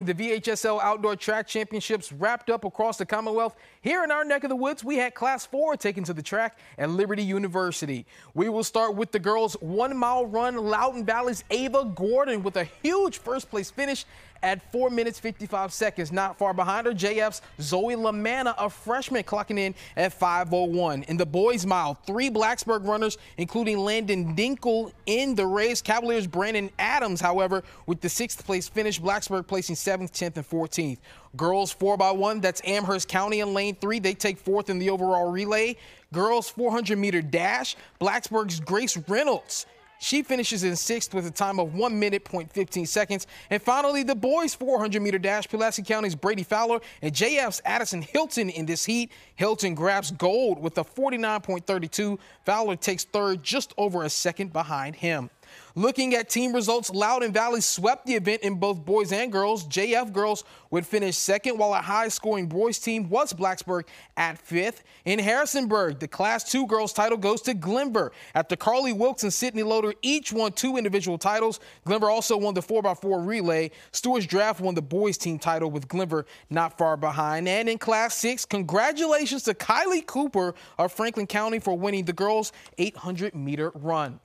The VHSL Outdoor Track Championships wrapped up across the Commonwealth. Here in our neck of the woods, we had Class 4 taken to the track at Liberty University. We will start with the girls' one mile run. Loudoun Valley's Ava Gordon with a huge first place finish at 4 minutes 55 seconds. Not far behind her, JF's Zoe Lamanna, a freshman, clocking in at 5.01. In the boys' mile, three Blacksburg runners, including Landon Dinkle, in the race. Cavaliers' Brandon Adams, however, with the sixth place finish. Blacksburg placing 7th, 10th, and 14th. Girls 4x1, that's Amherst County in lane three. They take fourth in the overall relay. Girls 400 meter dash, Blacksburg's Grace Reynolds she finishes in sixth with a time of 1 minute, point 15 seconds. And finally, the boys 400 meter dash, Pulaski County's Brady Fowler and JF's Addison Hilton in this heat. Hilton grabs gold with a 49.32. Fowler takes third, just over a second behind him. Looking at team results, Loudoun Valley swept the event in both boys and girls. JF girls would finish second, while a high-scoring boys team was Blacksburg at fifth. In Harrisonburg, the Class 2 girls title goes to Glenvar after Carly Wilkes and Sydney Loader each won two individual titles. Glenvar also won the 4x4 relay. Stuarts Draft won the boys team title with Glenvar not far behind. And in Class 6, congratulations to Kylie Cooper of Franklin County for winning the girls 800 meter run.